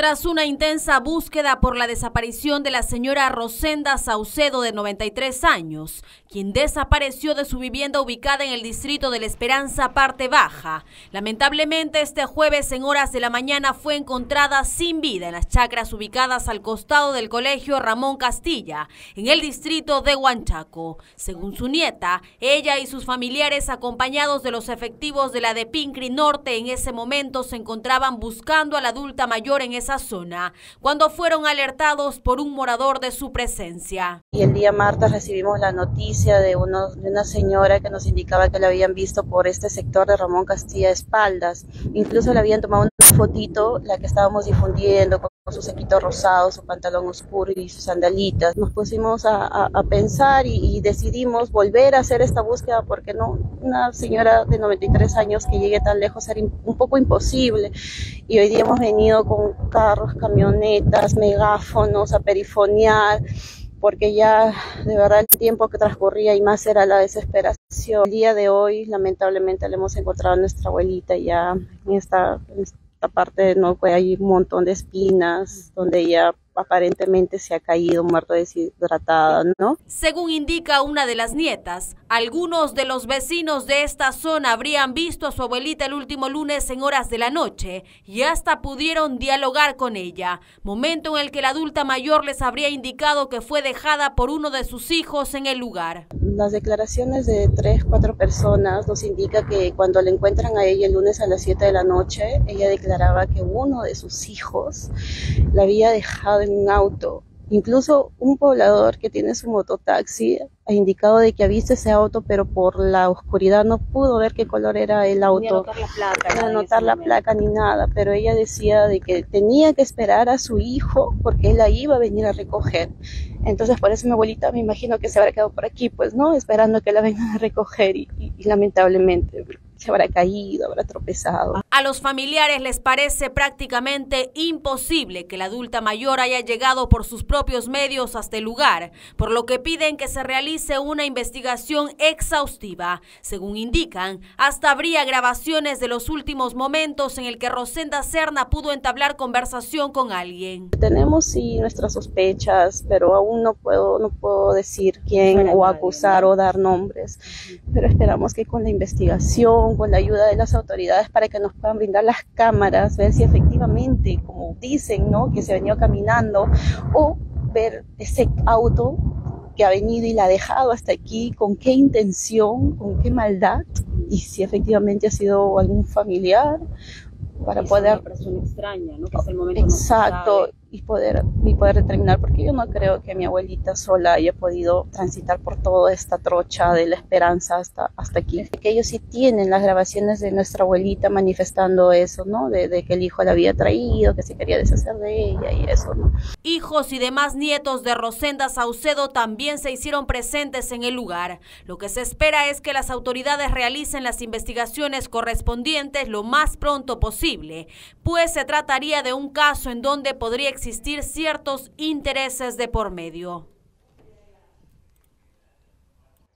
Tras una intensa búsqueda por la desaparición de la señora Rosenda Saucedo de 93 años, quien desapareció de su vivienda ubicada en el distrito de La Esperanza, parte baja, lamentablemente este jueves en horas de la mañana fue encontrada sin vida en las chacras ubicadas al costado del colegio Ramón Castilla, en el distrito de Huanchaco. Según su nieta, ella y sus familiares acompañados de los efectivos de la de Pincri Norte en ese momento se encontraban buscando a la adulta mayor en esa zona cuando fueron alertados por un morador de su presencia. Y el día martes recibimos la noticia de, uno, de una señora que nos indicaba que la habían visto por este sector de Ramón Castilla Espaldas. Incluso le habían tomado una fotito, la que estábamos difundiendo con su sequito rosado, su pantalón oscuro y sus sandalitas. Nos pusimos a, pensar y, y, decidimos volver a hacer esta búsqueda porque no, una señora de 93 años que llegue tan lejos era un poco imposible. Y hoy día hemos venido con carros, camionetas, megáfonos a perifonear porque ya de verdad el tiempo que transcurría y más era la desesperación. El día de hoy, lamentablemente, le hemos encontrado a nuestra abuelita ya en esta, en esta parte, ¿no? Pues hay un montón de espinas donde ella aparentemente se ha caído muerto deshidratada, ¿no? Según indica una de las nietas, algunos de los vecinos de esta zona habrían visto a su abuelita el último lunes en horas de la noche y hasta pudieron dialogar con ella, momento en el que la adulta mayor les habría indicado que fue dejada por uno de sus hijos en el lugar. Las declaraciones de tres, cuatro personas nos indica que cuando le encuentran a ella el lunes a las 7 de la noche, ella declaraba que uno de sus hijos la había dejado en un auto. Incluso un poblador que tiene su mototaxi ha indicado de que ha visto ese auto, pero por la oscuridad no pudo ver qué color era el auto. Ni anotar la placa. Ni anotar la placa ni nada, pero ella decía de que tenía que esperar a su hijo porque él la iba a venir a recoger. Entonces por eso mi abuelita me imagino que se habrá quedado por aquí, pues, ¿no? Esperando que la vengan a recoger y, y, y lamentablemente se habrá caído, habrá tropezado. A los familiares les parece prácticamente imposible que la adulta mayor haya llegado por sus propios medios hasta el lugar, por lo que piden que se realice una investigación exhaustiva. Según indican, hasta habría grabaciones de los últimos momentos en el que Rosenda Serna pudo entablar conversación con alguien. Tenemos sí nuestras sospechas, pero aún no puedo, no puedo decir quién o acusar o dar nombres. Pero esperamos que con la investigación, con la ayuda de las autoridades para que nos puedan brindar las cámaras, ver si efectivamente, como dicen, ¿no? que se venía caminando, o ver ese auto que ha venido y la ha dejado hasta aquí, con qué intención, con qué maldad, y si efectivamente ha sido algún familiar, para es poder... Una persona extraña, ¿no? Que hasta el momento Exacto, no y poder, y poder determinar, porque yo no creo que mi abuelita sola haya podido transitar por toda esta trocha de la esperanza hasta, hasta aquí. Que ellos sí tienen las grabaciones de nuestra abuelita manifestando eso, ¿no? De, de que el hijo la había traído, que se quería deshacer de ella y eso, ¿no? Hijos y demás nietos de Rosenda Saucedo también se hicieron presentes en el lugar. Lo que se espera es que las autoridades realicen las investigaciones correspondientes lo más pronto posible, pues se trataría de un caso en donde podría existir ciertos intereses de por medio.